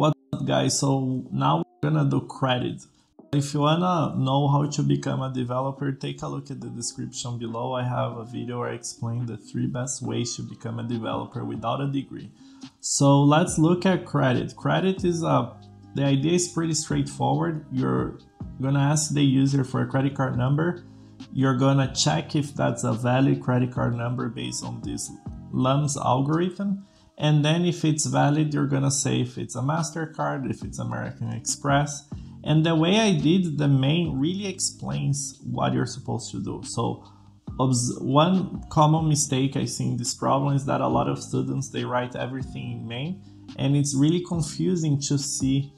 What guys, so now we're gonna do credit. If you wanna know how to become a developer, take a look at the description below. I have a video where I explain the three best ways to become a developer without a degree. So let's look at credit. Credit is a, the idea is pretty straightforward. You're gonna ask the user for a credit card number. You're gonna check if that's a valid credit card number based on this Luhn's algorithm. And then if it's valid, you're gonna say if it's a MasterCard, if it's American Express. And the way I did the main really explains what you're supposed to do. So one common mistake I see in this problem is that a lot of students they write everything in main and it's really confusing to see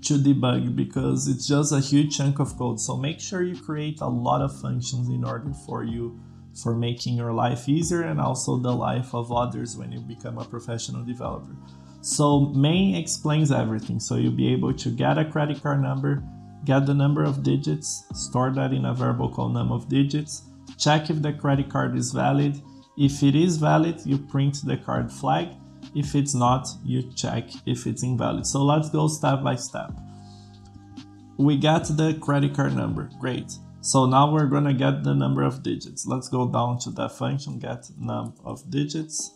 to debug because it's just a huge chunk of code. So make sure you create a lot of functions in order for you for making your life easier and also the life of others when you become a professional developer. So main explains everything. So you'll be able to get a credit card number, get the number of digits, store that in a variable called num of digits, check if the credit card is valid. If it is valid, you print the card flag. If it's not, you check if it's invalid. So let's go step by step. We got the credit card number, great. So now we're gonna get the number of digits. Let's go down to that function, get num of digits.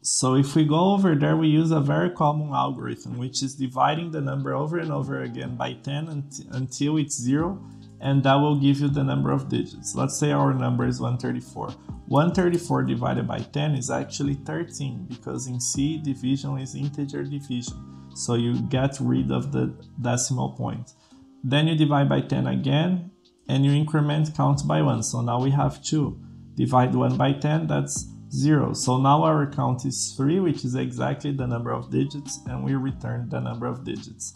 So if we go over there, we use a very common algorithm, which is dividing the number over and over again by 10 until it's zero, and that will give you the number of digits. Let's say our number is 134. 134 divided by 10 is actually 13 because in C, division is integer division. So you get rid of the decimal point. Then you divide by 10 again and you increment count by 1. So now we have 2. Divide 1 by 10, that's 0. So now our count is 3, which is exactly the number of digits, and we return the number of digits.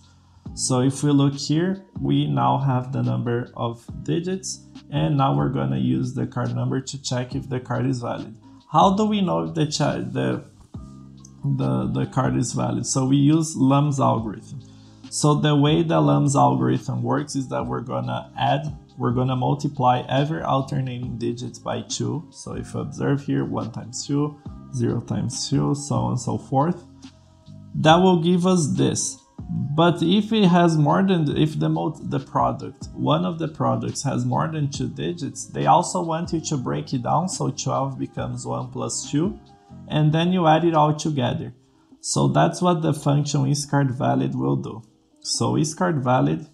So if we look here, we now have the number of digits, and now we're going to use the card number to check if the card is valid. How do we know if the, the, the, the card is valid? So we use Luhn's algorithm. So the way the Luhn's algorithm works is that we're gonna add, we're gonna multiply every alternating digits by two. So if you observe here, one times two, zero times two, so on and so forth. That will give us this. But if it has more than, if the, the product, one of the products has more than two digits, they also want you to break it down. So 12 becomes one plus two, and then you add it all together. So that's what the function isCardValid will do. So is card valid?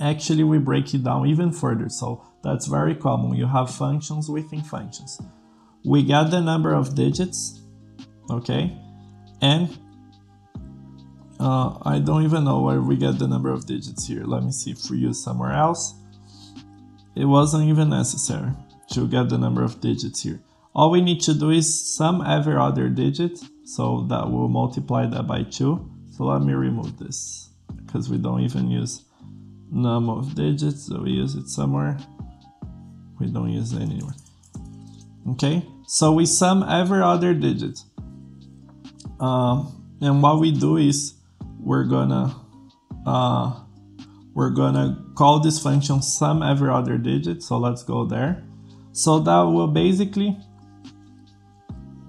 actually we break it down even further. So that's very common. You have functions within functions. We get the number of digits, okay? And uh, I don't even know where we get the number of digits here. Let me see if we use somewhere else. It wasn't even necessary to get the number of digits here. All we need to do is sum every other digit. So that will multiply that by 2. So let me remove this because we don't even use num of digits, so we use it somewhere. We don't use it anywhere. Okay, so we sum every other digit. Um, and what we do is we're gonna uh, we're gonna call this function sum every other digit. So let's go there. So that will basically